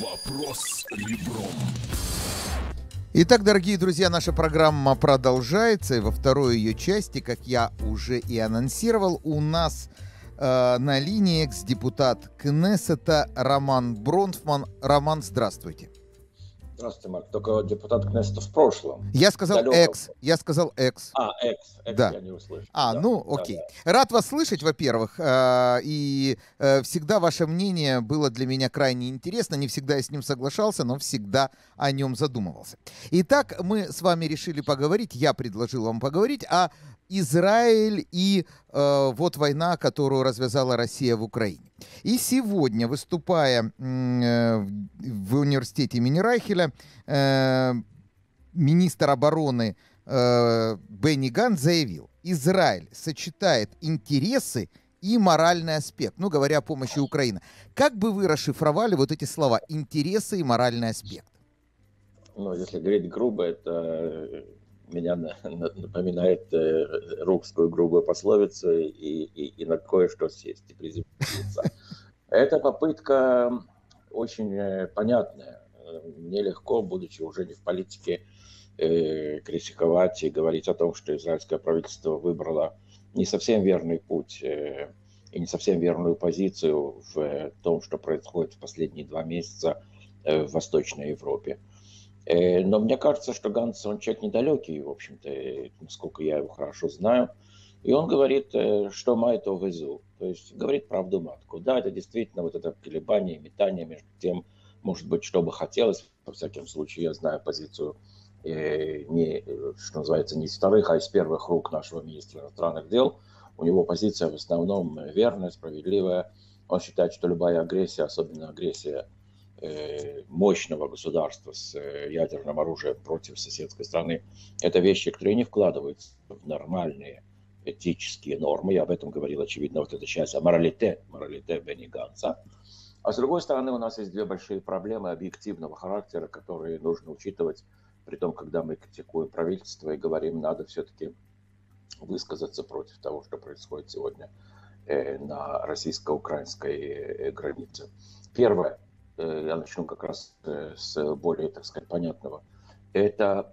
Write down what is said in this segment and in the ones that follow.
Вопрос ребром. Итак, дорогие друзья, наша программа продолжается. И во второй ее части, как я уже и анонсировал, у нас э, на линии экс-депутат Кнессета Роман Бронфман. Роман, здравствуйте. Здравствуйте, Марк. Только депутат Кнессета в прошлом. Я сказал экс. Я сказал экс. А, экс. экс Да. я не услышал. А, Да, ну, да, окей. да. Рад вас слышать, во-первых. э, И э, всегда ваше мнение было для меня крайне интересно. Не всегда я с ним соглашался, но всегда о нем задумывался. Итак, мы с вами решили поговорить, я предложил вам поговорить о Израиль и э, вот война, которую развязала Россия в Украине. И сегодня, выступая э, в университете имени Райхеля, э, министр обороны э, Бенни Ган заявил, Израиль сочетает интересы и моральный аспект, ну, говоря о помощи Украины. Как бы вы расшифровали вот эти слова «интересы и моральный аспект»? Ну, если говорить грубо, это меня на- на- напоминает э, русскую грубую пословицу и, и, и на кое-что сесть и приземлиться. Это попытка очень э, понятная. Мне легко, будучи уже не в политике, э, критиковать и говорить о том, что израильское правительство выбрало не совсем верный путь э, и не совсем верную позицию в том, что происходит в последние два месяца э, в Восточной Европе. Э, Но мне кажется, что Ганс, он человек недалекий, в общем-то, э, насколько я его хорошо знаю. И он говорит, э, что май то везу. То есть говорит правду матку. Да, это действительно вот это колебание, метание между тем, может быть, что бы хотелось. Во всяком случае, я знаю позицию э, не, э, что называется, не из вторых, а из первых рук нашего министра иностранных дел. У него позиция в основном э, верная, справедливая. Он считает, что любая агрессия, особенно агрессия э, мощного государства с э, ядерным оружием против соседской страны, это вещи, которые не вкладываются в нормальные этические нормы. Я об этом говорил, очевидно, вот эта часть о моралите, моралите Бенни Ганса. А с другой стороны, у нас есть две большие проблемы объективного характера, которые нужно учитывать, при том, когда мы критикуем правительство и говорим, надо все-таки высказаться против того, что происходит сегодня э, на российско-украинской э, границе. Первое, э, я начну как раз э, с более, так сказать, понятного. Это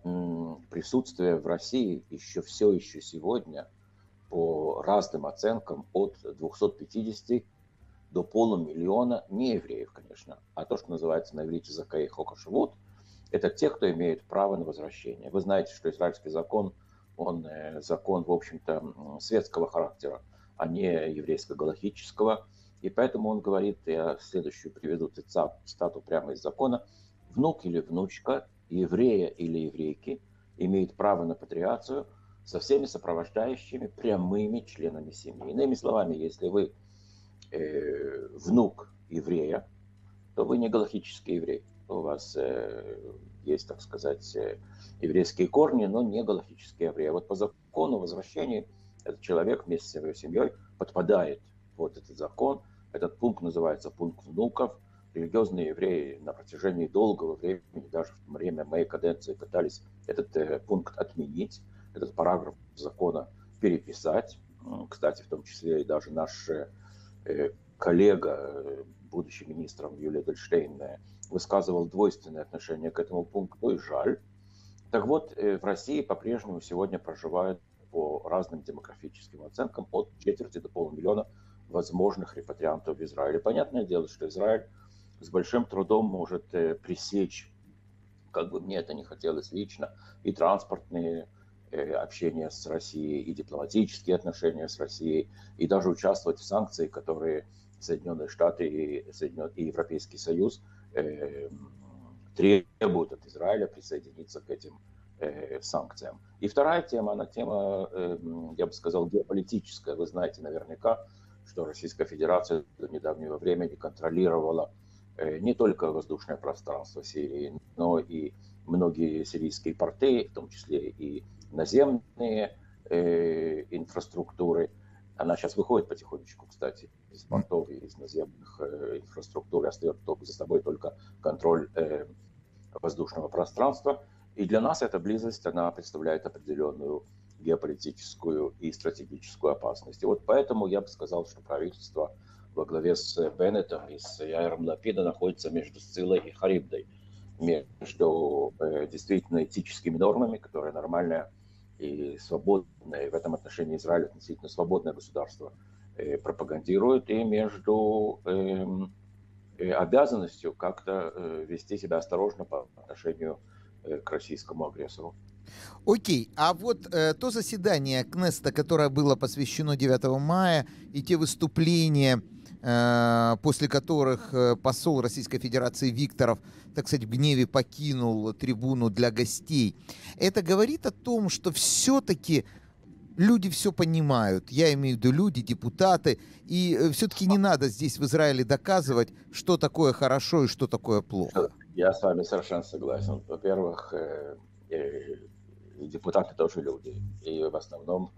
присутствие в России еще все еще сегодня по разным оценкам от 250 до полумиллиона не евреев, конечно, а то, что называется на иврите закаи хокашевут, это те, кто имеет право на возвращение. Вы знаете, что израильский закон, он э, закон, в общем-то, светского характера, а не еврейско-галахического. И поэтому он говорит, я следующую приведу цитату, прямо из закона, внук или внучка еврея или еврейки имеет право на патриацию со всеми сопровождающими прямыми членами семьи. Иными словами, если вы э, внук еврея, то вы не галахический еврей. У вас э, есть, так сказать, э, еврейские корни, но не галахический еврей. А вот по закону возвращения этот человек вместе с своей семьей подпадает под этот закон. Этот пункт называется пункт внуков. Религиозные евреи на протяжении долгого времени, даже в время моей каденции, пытались этот э, пункт отменить, этот параграф закона переписать. М, Кстати, в том числе и даже наш э, э, коллега, э, будущий министром Юлия Дельштейн, э, высказывал двойственное отношение к этому пункту, и жаль. Так вот, э, в России по-прежнему сегодня проживают по разным демографическим оценкам от четверти до полумиллиона возможных репатриантов в Израиле. Понятное дело, что Израиль с большим трудом может э, пресечь, как бы мне это не хотелось лично, и транспортные э, общения с Россией, и дипломатические отношения с Россией, и даже участвовать в санкции, которые Соединенные Штаты и, Соединен... и Европейский Союз э, требуют от Израиля присоединиться к этим э, санкциям. И вторая тема, она тема, э, я бы сказал, геополитическая. Вы знаете наверняка, что Российская Федерация до недавнего времени контролировала э, не только воздушное пространство Сирии, но и многие сирийские порты, в том числе и наземные э, инфраструктуры. Она сейчас выходит потихонечку, кстати, из портов и из наземных э, инфраструктур, остается только за собой только контроль э, воздушного пространства. И для нас эта близость, она представляет определенную геополитическую и стратегическую опасность. И вот поэтому я бы сказал, что правительство во главе с Беннетом и с Яиром Лапида находится между Сцилой и Харибдой, между э, действительно этическими нормами, которые нормальные и свободное, в этом отношении Израиль относительно свободное государство э, пропагандирует, и между эм, э, обязанностью как-то э, вести себя осторожно по отношению э, к российскому агрессору. Окей, а вот э, то заседание Кнеста, которое было посвящено 9 мая, и те выступления, э, после которых э, посол Российской Федерации Викторов, так сказать, в гневе покинул трибуну для гостей, это говорит о том, что все-таки люди все понимают. Я имею в виду люди, депутаты. И э, все-таки не надо здесь в Израиле доказывать, что такое хорошо и что такое плохо. Я с вами совершенно согласен. Во-первых, э, депутаты тоже люди. И в основном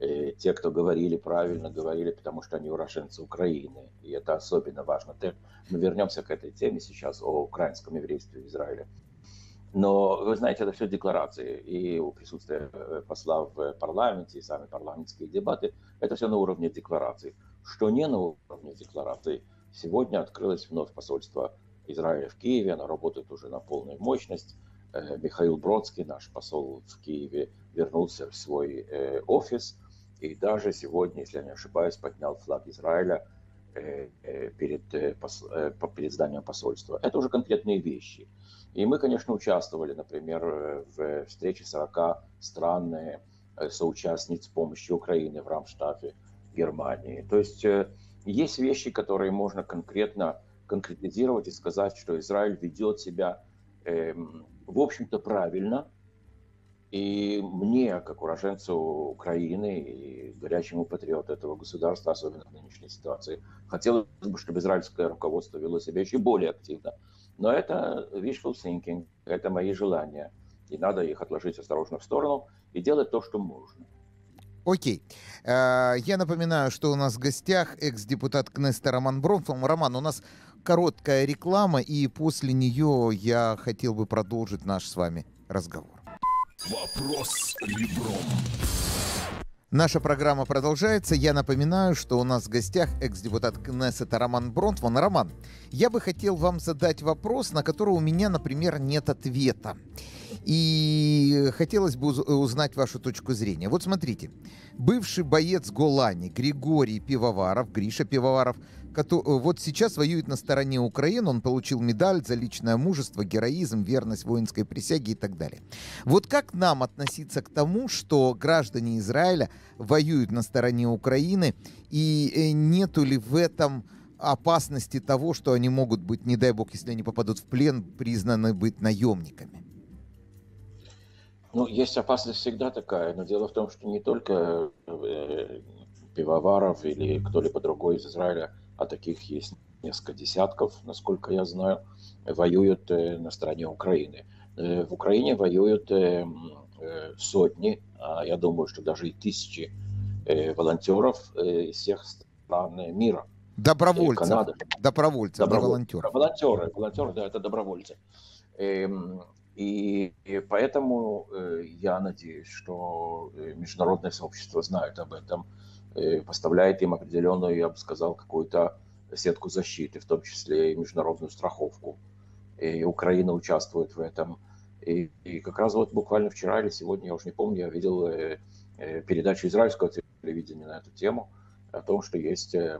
э, те, кто говорили правильно, говорили, потому что они уроженцы Украины. И это особенно важно. Мы вернемся к этой теме сейчас о украинском еврействе в Израиле. Но, вы знаете, это все декларации. И у присутствия э, посла в парламенте, и сами парламентские дебаты, это все на уровне деклараций. Что не на уровне деклараций, сегодня открылось вновь посольство Израиля в Киеве, оно работает уже на полную мощность. Э, Михаил Бродский, наш посол в Киеве, вернулся в свой э, офис и даже сегодня, если я не ошибаюсь, поднял флаг Израиля э, перед, перед зданием посольства. Это уже конкретные вещи. И мы, конечно, участвовали, например, в встрече 40 стран соучастниц помощи Украины в Рамштафе Германии. То есть есть вещи, которые можно конкретно конкретизировать и сказать, что Израиль ведет себя эм, в общем-то, правильно. И мне, как уроженцу Украины и горячему патриоту этого государства, особенно в нынешней ситуации, хотелось бы, чтобы израильское руководство вело себя еще более активно. Но это wishful thinking, это мои желания. И надо их отложить осторожно в сторону и делать то, что можно. Окей. Э, я напоминаю, что у нас в гостях экс-депутат Кнеста Роман Бронфон. Роман, у нас короткая реклама, и после нее я хотел бы продолжить наш с вами разговор. Вопрос ребром. Наша программа продолжается. Я напоминаю, что у нас в гостях экс-депутат Кнессета Роман Бронтман. Роман, я бы хотел вам задать вопрос, на который у меня, например, нет ответа. И хотелось бы узнать вашу точку зрения. Вот смотрите, бывший боец Голани Григорий Пивоваров, Гриша Пивоваров, вот сейчас воюет на стороне Украины, он получил медаль за личное мужество, героизм, верность воинской присяге и так далее. Вот как нам относиться к тому, что граждане Израиля воюют на стороне Украины, и э, нету ли в этом опасности того, что они могут быть, не дай бог, если они попадут в плен, признаны быть наемниками? Ну, есть опасность всегда такая, но дело в том, что не только э, Пивоваров или кто-либо другой из Израиля а таких есть несколько десятков, насколько я знаю, воюют э, на стороне Украины. Э, в Украине воюют э, сотни, а я думаю, что даже и тысячи волонтеров из всех стран мира. Добровольцы. Канада. Добровольцы, Доброволь... волонтеры. Волонтеры, волонтеры, да, это добровольцы. Эм, и, и поэтому я надеюсь, что международное сообщество знает об этом, поставляет им определенную, я бы сказал, какую-то сетку защиты, в том числе и международную страховку. И Украина участвует в этом. И, и как раз вот буквально вчера или сегодня, я уже не помню, я видел э, э, передачу израильского телевидения на эту тему, о том, что есть э,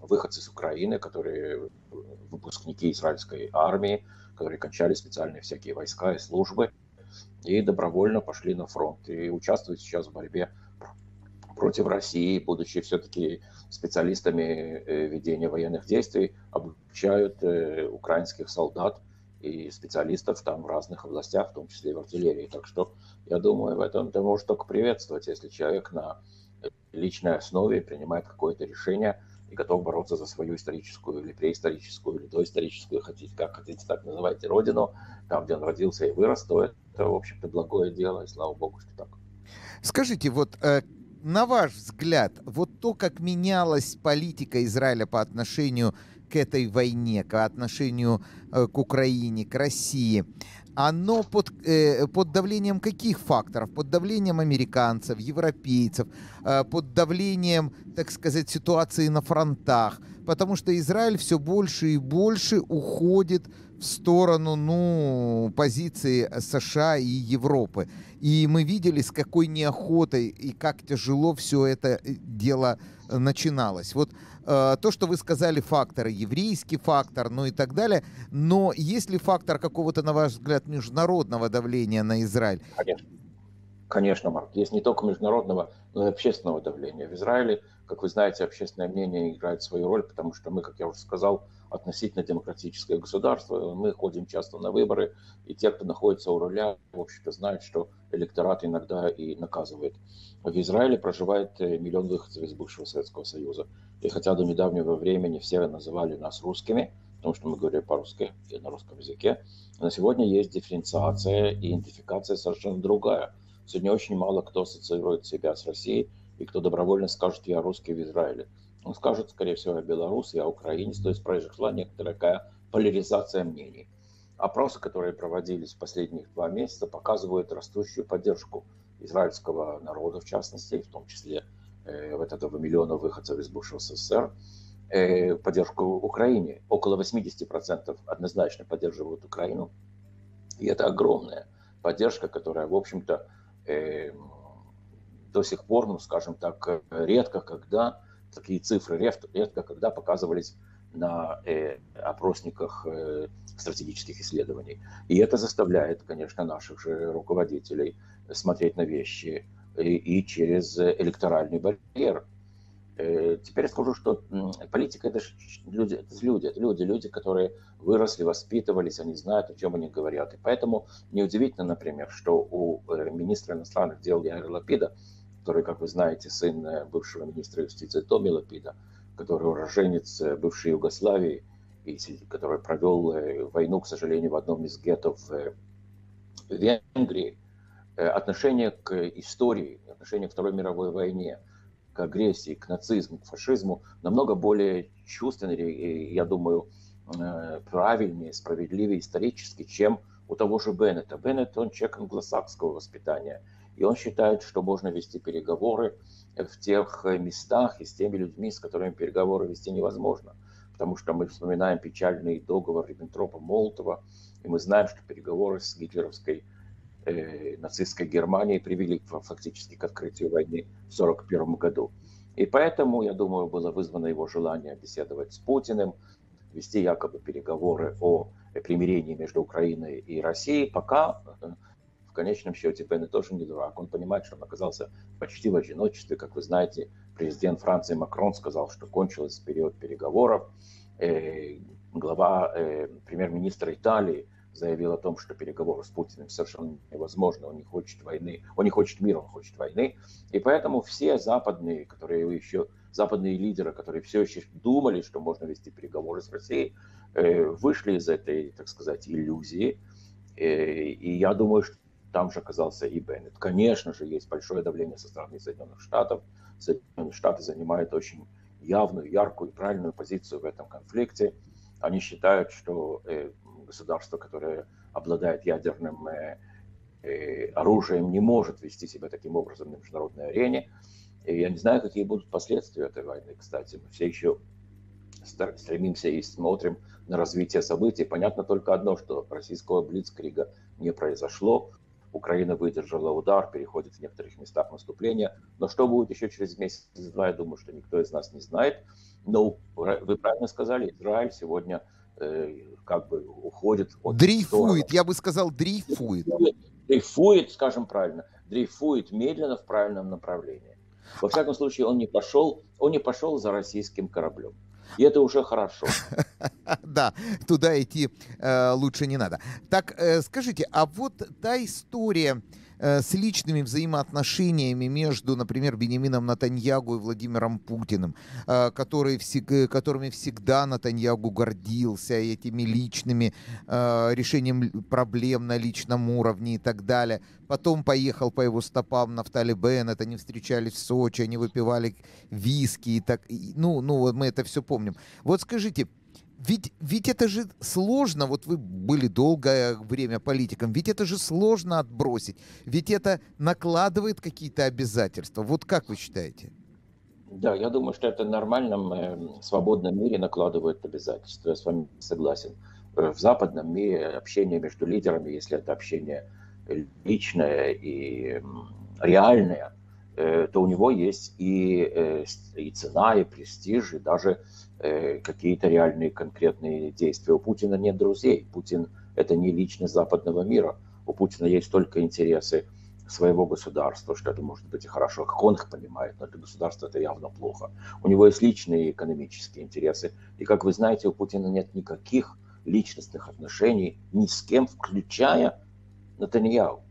выходцы с Украины, которые выпускники израильской армии, которые кончали специальные всякие войска и службы, и добровольно пошли на фронт и участвуют сейчас в борьбе против России, будучи все-таки специалистами э, ведения военных действий, обучают э, украинских солдат и специалистов там в разных областях, в том числе и в артиллерии. Так что я думаю, в этом это может только приветствовать, если человек на личной основе принимает какое-то решение и готов бороться за свою историческую или преисторическую, или доисторическую, хотите, как хотите, так называйте, родину, там, где он родился и вырос, то это, в общем-то, благое дело, и слава богу, что так. Скажите, вот э, на ваш взгляд, вот то, как менялась политика Израиля по отношению к этой войне, к отношению э, к Украине, к России, оно под, э, под давлением каких факторов? Под давлением американцев, европейцев, э, под давлением, так сказать, ситуации на фронтах. Потому что Израиль все больше и больше уходит в сторону ну, позиции США и Европы. И мы видели, с какой неохотой и как тяжело все это э, дело э, начиналось. Вот э, то, что вы сказали, факторы, еврейский фактор, ну и так далее, но есть ли фактор какого-то, на ваш взгляд, международного давления на Израиль? Конечно. Конечно, Марк. Есть не только международного, но и общественного давления. В Израиле, как вы знаете, общественное мнение играет свою роль, потому что мы, как я уже сказал, относительно демократическое государство. Мы ходим часто на выборы, и те, кто находится у руля, в общем-то, знают, что электорат иногда и наказывает. В Израиле проживает э, миллион выходцев из бывшего Советского Союза. И хотя до недавнего времени все называли нас русскими, потому что мы говорили по-русски и на русском языке, на сегодня есть дифференциация и идентификация совершенно другая. Сегодня очень мало кто ассоциирует себя с Россией, и кто добровольно скажет «я русский в Израиле». Он скажет, скорее всего, я белорус, я украинец, то есть произошла некоторая такая поляризация мнений. Опросы, которые проводились в последних два месяца, показывают растущую поддержку израильского народа, в частности, в том числе э, вот этого миллиона выходцев из бывшего СССР, э, поддержку Украине. Около 80% однозначно поддерживают Украину. И это огромная поддержка, которая, в общем-то, э, до сих пор, ну, скажем так, редко когда такие цифры редко когда показывались на э, опросниках э, стратегических исследований. И это заставляет, конечно, наших же руководителей смотреть на вещи и, э, и через электоральный барьер. Э, теперь скажу, что политика это люди, это люди, это люди, люди, которые выросли, воспитывались, они знают, о чем они говорят. И поэтому неудивительно, например, что у э, министра иностранных дел Яира Лапида который, как вы знаете, сын э, бывшего министра юстиции Томи Лапида, который уроженец э, бывшей Югославии, и который провел э, войну, к сожалению, в одном из гетов Венгрии, отношение к истории, отношение к Второй мировой войне, к агрессии, к нацизму, к фашизму намного более чувственный, и, я думаю, правильнее, справедливее исторически, чем у того же Беннета. Беннет, он человек англосакского воспитания – и он считает, что можно вести переговоры в тех местах и с теми людьми, с которыми переговоры вести невозможно. Потому что мы вспоминаем печальный договор Риббентропа-Молотова, и мы знаем, что переговоры с гитлеровской э, нацистской Германией привели фактически к открытию войны в 1941 году. И поэтому, я думаю, было вызвано его желание беседовать с Путиным, вести якобы переговоры о примирении между Украиной и Россией, пока э, конечном счете Бенни тоже не дурак. Он понимает, что он оказался почти в одиночестве. Как вы знаете, президент Франции Макрон сказал, что кончился период переговоров. Э, глава, э, премьер-министр Италии заявил о том, что переговоры с Путиным совершенно невозможны. Он не хочет войны, он не хочет мира, он хочет войны. И поэтому все западные, которые еще западные лидеры, которые все еще думали, что можно вести переговоры с Россией, э, вышли из этой, так сказать, иллюзии. И я думаю, что там же оказался и Беннет. Конечно же, есть большое давление со стороны Соединенных Штатов. Соединенные Штаты занимают очень явную, яркую и правильную позицию в этом конфликте. Они считают, что э, государство, которое обладает ядерным э, э, оружием, не может вести себя таким образом на международной арене. И я не знаю, какие будут последствия этой войны, кстати. Мы все еще стремимся и смотрим на развитие событий. Понятно только одно, что российского блицкрига не произошло. Украина выдержала удар, переходит в некоторых местах наступления. Но что будет еще через месяц-два, я думаю, что никто из нас не знает. Но вы правильно сказали, Израиль сегодня э, как бы уходит от Дрейфует, стороны. я бы сказал, дрейфует. Дрейфует, скажем правильно, дрейфует медленно в правильном направлении. Во всяком случае, он не пошел, он не пошел за российским кораблем. И это уже хорошо. Да, туда идти э, лучше не надо. Так, э, скажите, а вот та история э, с личными взаимоотношениями между, например, Бенемином Натаньягу и Владимиром Путиным, которые которыми всегда Натаньягу гордился, этими личными решением проблем на личном уровне и так далее. Потом поехал по его стопам Нафтали Беннет, они встречались в Сочи, они выпивали виски и так. Ну, ну, мы это все помним. Вот скажите, ведь, ведь это же сложно, вот вы были долгое время политиком, ведь это же сложно отбросить, ведь это накладывает какие-то обязательства. Вот как вы считаете? Да, я думаю, что это в нормальном э, свободном мире накладывает обязательства, я с вами согласен. Э, в западном мире общение между лидерами, если это общение личное и реальное, то у него есть и, э, и цена, и престиж, и даже э, какие-то реальные конкретные действия. У Путина нет друзей. Путин – это не личность западного мира. У Путина есть только интересы своего государства, что это может быть и хорошо, как он их понимает, но для государства это явно плохо. У него есть личные экономические интересы. И, как вы знаете, у Путина нет никаких личностных отношений ни с кем, включая Натаньяу.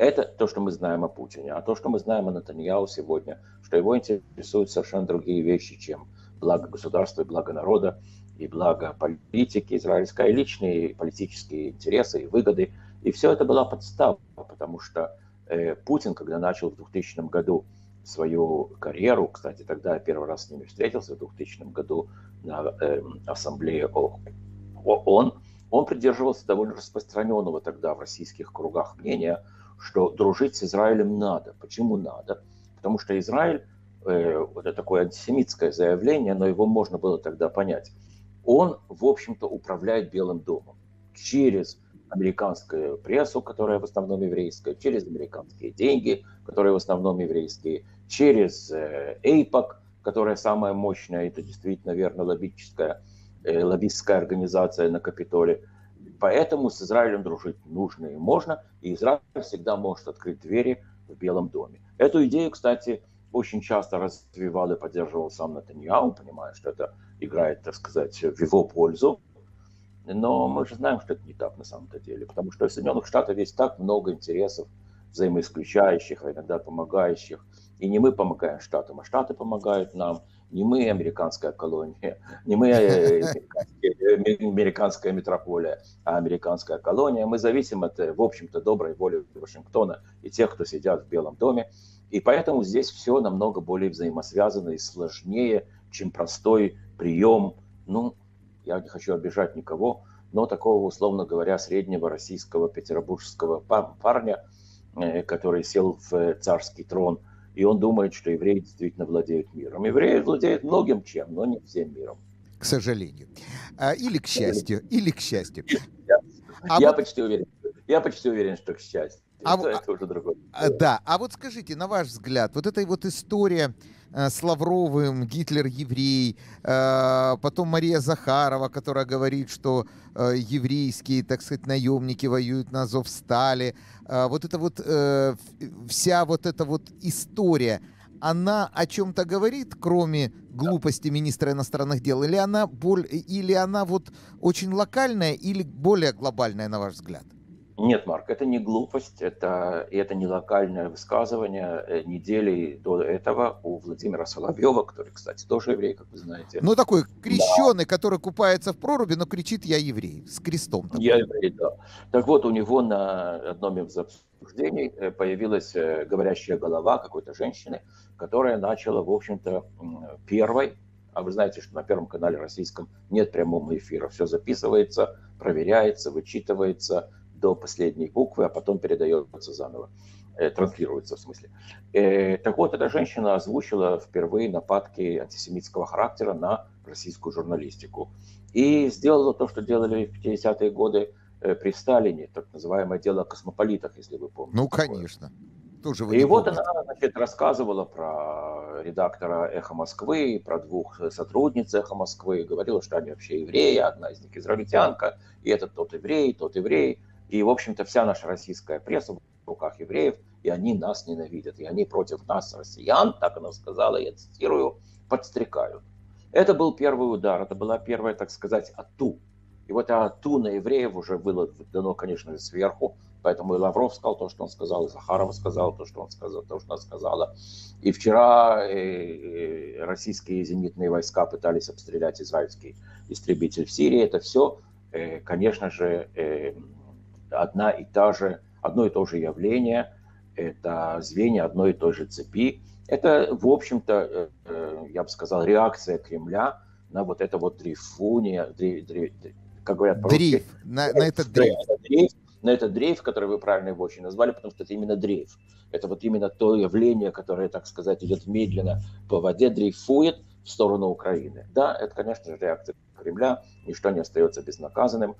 Это то, что мы знаем о Путине. А то, что мы знаем о Натаньяу сегодня, что его интересуют совершенно другие вещи, чем благо государства и благо народа, и благо политики израильской, и личные политические интересы и выгоды. И все это была подстава, потому что э, Путин, когда начал в 2000 году свою карьеру, кстати, тогда я первый раз с ними встретился в 2000 году на э, ассамблее ООН, он придерживался довольно распространенного тогда в российских кругах мнения, что дружить с Израилем надо. Почему надо? Потому что Израиль, э, вот это такое антисемитское заявление, но его можно было тогда понять, он, в общем-то, управляет Белым домом через американскую прессу, которая в основном еврейская, через американские деньги, которые в основном еврейские, через э, AIPAC, которая самая мощная, это действительно, наверное, лоббическая, э, лоббистская организация на Капитоле – Поэтому с Израилем дружить нужно и можно, и Израиль всегда может открыть двери в Белом доме. Эту идею, кстати, очень часто развивал и поддерживал сам Натаньяу, понимая, что это играет, так сказать, в его пользу. Но мы же знаем, что это не так на самом-то деле, потому что в Соединенных Штатах есть так много интересов, взаимоисключающих, а иногда помогающих. И не мы помогаем Штатам, а Штаты помогают нам – не мы американская колония, не мы э, американская метрополия, а американская колония. Мы зависим от, в общем-то, доброй воли Вашингтона и тех, кто сидят в Белом доме. И поэтому здесь все намного более взаимосвязано и сложнее, чем простой прием, ну, я не хочу обижать никого, но такого, условно говоря, среднего российского петербургского парня, э, который сел в царский трон – и он думает, что евреи действительно владеют миром. Евреи владеют многим чем, но не всем миром. К сожалению. А, или к счастью. Или к счастью. Я, а я вот... почти уверен. Я почти уверен, что к счастью. А, это, это уже другое. А, да, а вот скажите, на ваш взгляд, вот эта вот история с Лавровым, Гитлер еврей, э, потом Мария Захарова, которая говорит, что э, еврейские, так сказать, наемники воюют на Азовстале, э, вот эта вот э, вся вот эта вот история, она о чем-то говорит, кроме глупости министра иностранных дел, или она, боль, или она вот очень локальная, или более глобальная, на ваш взгляд? Нет, Марк, это не глупость, это, это не локальное высказывание. Э, недели до этого у Владимира Соловьева, который, кстати, тоже еврей, как вы знаете. Ну, такой крещеный, да. который купается в проруби, но кричит «я еврей» с крестом. Такой. Я еврей, да. Так вот, у него на одном из обсуждений э, появилась э, говорящая голова какой-то женщины, которая начала, в общем-то, первой а вы знаете, что на Первом канале российском нет прямого эфира. Все записывается, проверяется, вычитывается, до последней буквы, а потом передается заново, э, транслируется в смысле. Э, так вот, эта женщина озвучила впервые нападки антисемитского характера на российскую журналистику. И сделала то, что делали в 50-е годы э, при Сталине, так называемое дело о космополитах, если вы помните. Ну, конечно. Тоже и вот она значит, рассказывала про редактора «Эхо Москвы», про двух сотрудниц «Эхо Москвы», говорила, что они вообще евреи, одна из них израильтянка, и этот тот еврей, тот еврей. И, в общем-то, вся наша российская пресса в руках евреев, и они нас ненавидят, и они против нас, россиян, так она сказала, я цитирую, подстрекают. Это был первый удар, это была первая, так сказать, ату. И вот ату на евреев уже было дано, конечно, сверху, поэтому и Лавров сказал то, что он сказал, и Захарова сказал то, что он сказал, то, что она сказала. И вчера э, э, российские зенитные войска пытались обстрелять израильский истребитель в Сирии. Это все, э, конечно же, одна и та же, одно и то же явление, это звенья одной и той же цепи. Это, в общем-то, э, э, я бы сказал, реакция Кремля на вот это вот дрейфуния, дрей, дрей, как говорят Дрейф, на, на этот дрейф. дрейф. На этот дрейф, который вы правильно его очень назвали, потому что это именно дрейф. Это вот именно то явление, которое, так сказать, идет медленно по воде, дрейфует в сторону Украины. Да, это, конечно же, реакция Кремля, ничто не остается безнаказанным.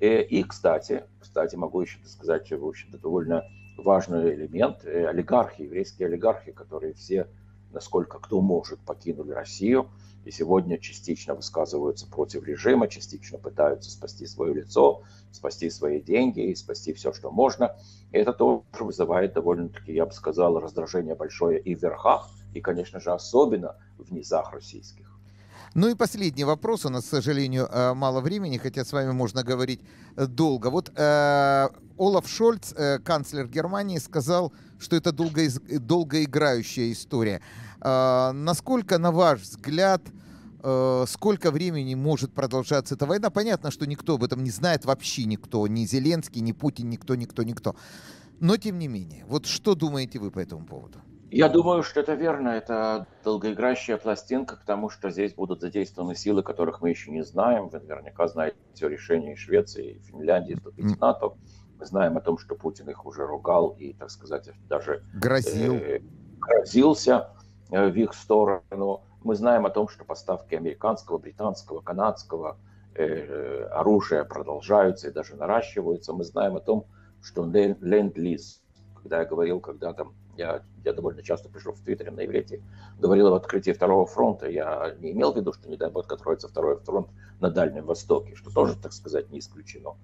И, э, и кстати, кстати, могу еще сказать, в общем-то, довольно важный элемент. Э, олигархи, еврейские олигархи, которые все, насколько кто может, покинули Россию – и сегодня частично высказываются против режима, частично пытаются спасти свое лицо, спасти свои деньги и спасти все, что можно. И это тоже вызывает довольно-таки, я бы сказал, раздражение большое и в верхах, и, конечно же, особенно в низах российских. Ну и последний вопрос. У нас, к сожалению, э, мало времени, хотя с вами можно говорить э, долго. Вот э, Олаф Шольц, э, канцлер Германии, сказал, что это долго, долгоиграющая история. Э, насколько, на ваш взгляд, э, сколько времени может продолжаться эта война? Понятно, что никто об этом не знает, вообще никто. Ни Зеленский, ни Путин, никто, никто, никто. Но тем не менее, вот что думаете вы по этому поводу? Я думаю, что это верно. Это долгоиграющая пластинка, потому что здесь будут задействованы силы, которых мы еще не знаем. Вы наверняка знаете все решения Швеции, и Финляндии вступить в НАТО. Мы знаем о том, что Путин их уже ругал и, так сказать, даже грозил. Э, грозился э, в их сторону. Мы знаем о том, что поставки американского, британского, канадского э, оружия продолжаются и даже наращиваются. Мы знаем о том, что ленд-лиз, когда я говорил когда-то я, я довольно часто пишу в Твиттере на иврите, говорил об открытии второго фронта. Я не имел в виду, что, не дай бог, откроется второй фронт на Дальнем Востоке, что тоже, так сказать, не исключено.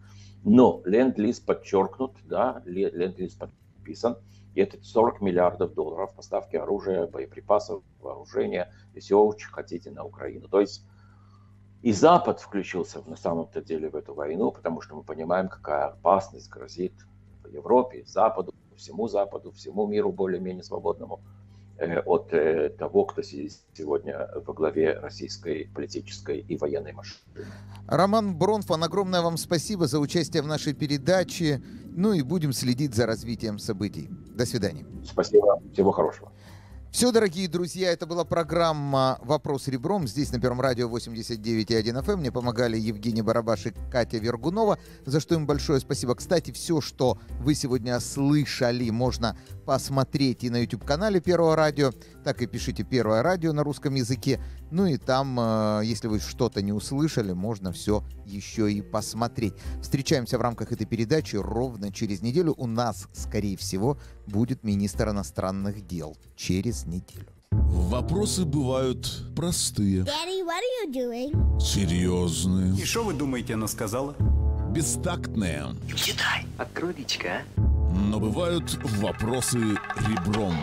Но ленд-лиз подчеркнут, да, ленд-лиз подписан, и это 40 миллиардов долларов поставки оружия, боеприпасов, вооружения, и всего, что хотите на Украину. То есть и Запад включился на самом-то деле в эту войну, потому что мы понимаем, какая опасность грозит Европе, Западу, всему Западу, всему миру более-менее свободному э, от э, того, кто сидит сегодня во главе российской политической и военной машины. Роман Бронфан, огромное вам спасибо за участие в нашей передаче. Ну и будем следить за развитием событий. До свидания. Спасибо. Всего хорошего. Все, дорогие друзья, это была программа «Вопрос ребром». Здесь на Первом радио 89.1 FM эм. мне помогали Евгений Барабаш и Катя Вергунова, за что им большое спасибо. Кстати, все, что вы сегодня слышали, можно посмотреть и на YouTube-канале Первого радио. Так и пишите Первое радио на русском языке. Ну и там, э, если вы что-то не услышали, можно все еще и посмотреть. Встречаемся в рамках этой передачи ровно через неделю. У нас, скорее всего, будет министр иностранных дел через неделю. Вопросы бывают простые. Daddy, what are you doing? Серьезные. И что вы думаете, она сказала? Бестактные. Читай. Открой личка, а? Но бывают вопросы ребром.